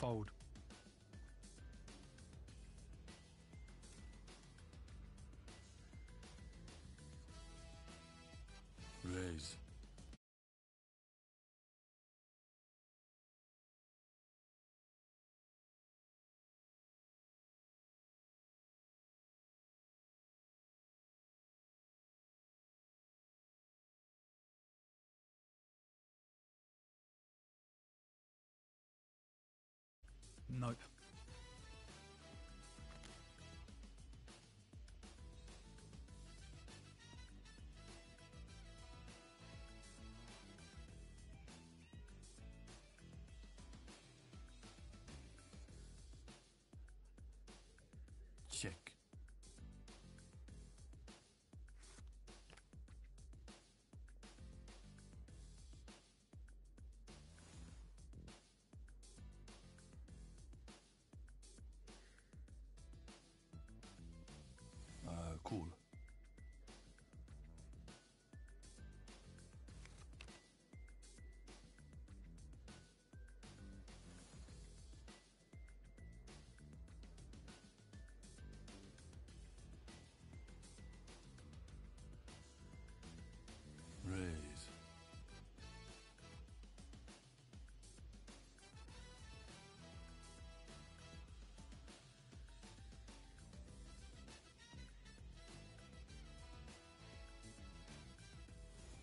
Fold. Nope.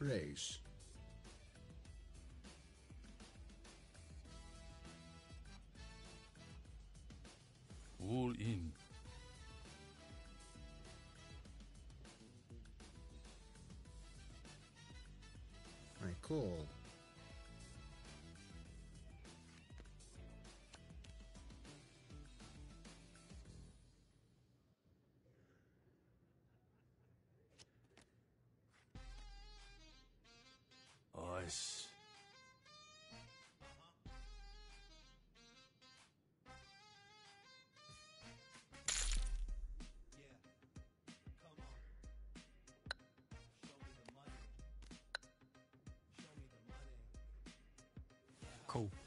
Raise. All in. I call. Cool.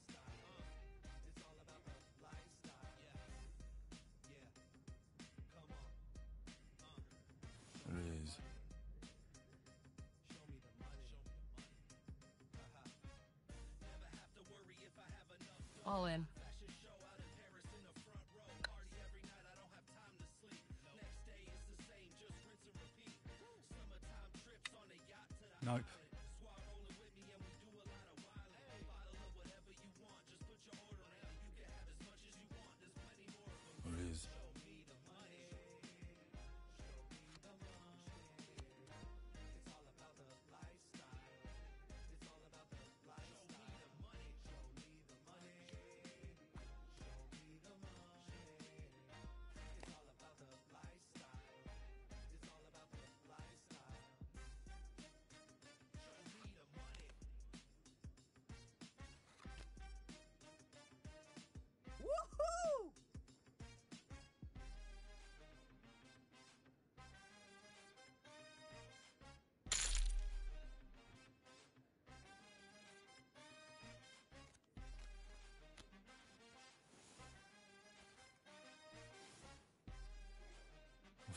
Nope.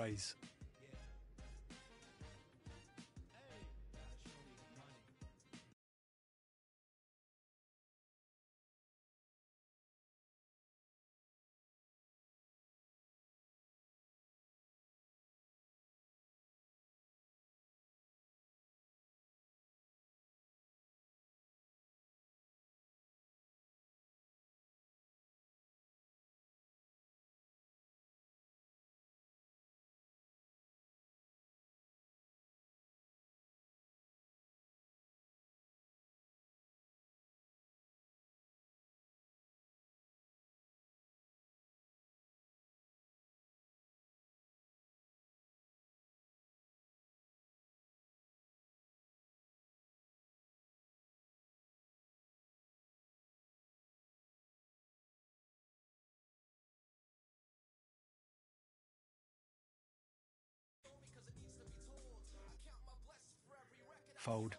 Raise. Fold.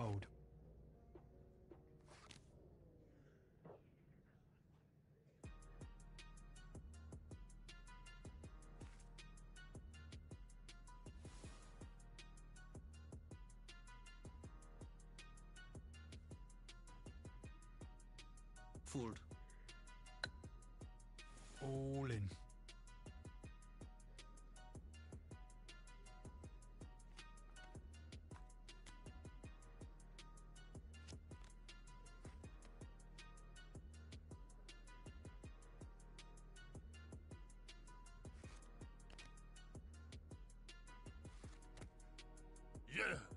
Fold. Fold. All in. Yeah.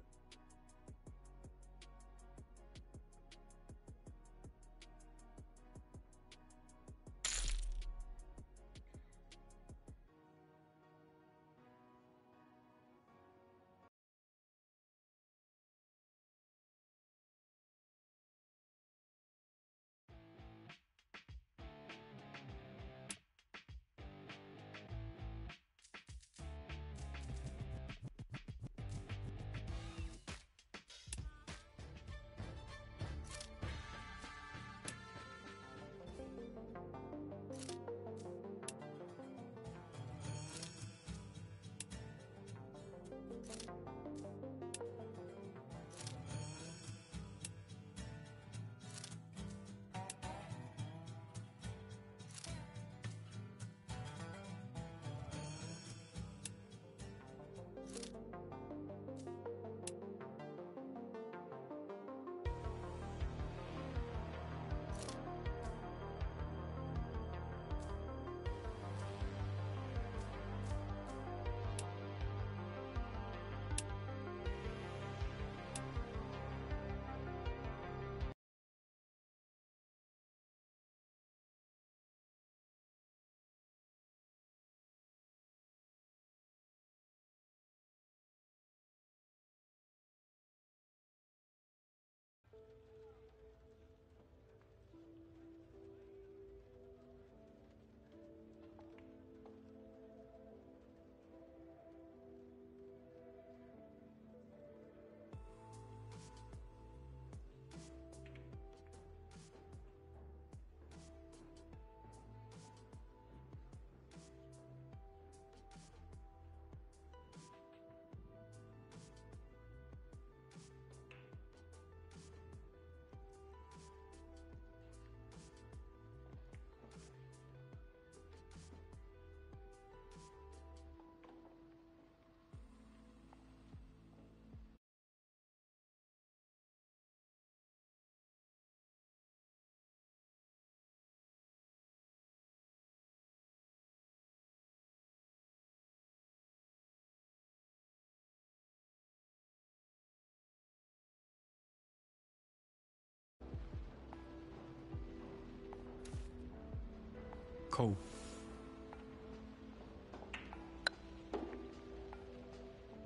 Cool.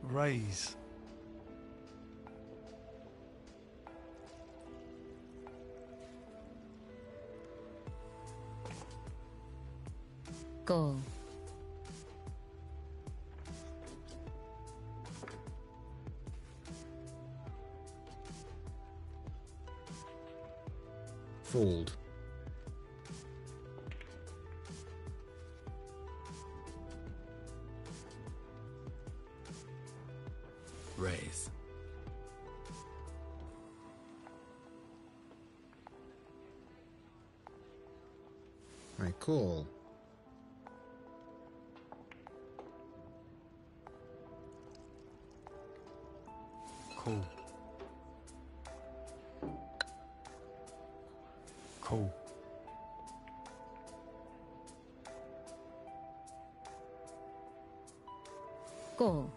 Raise. Go. Fold. Cool. Cool. Go.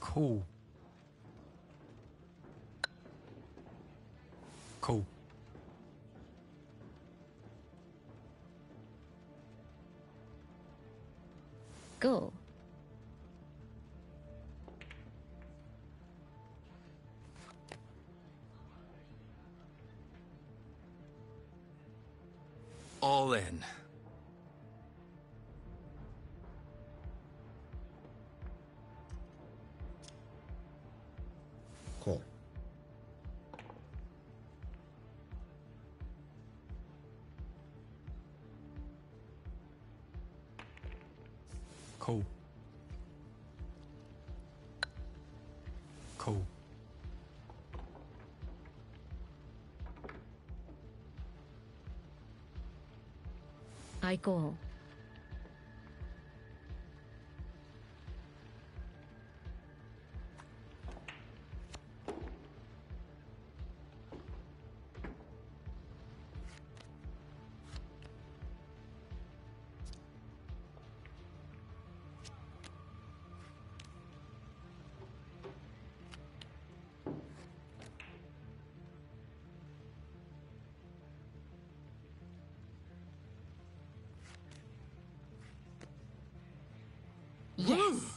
Cool. Cool. Go. All in. Cool. Cool. Cool. I call. Yes.